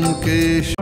केश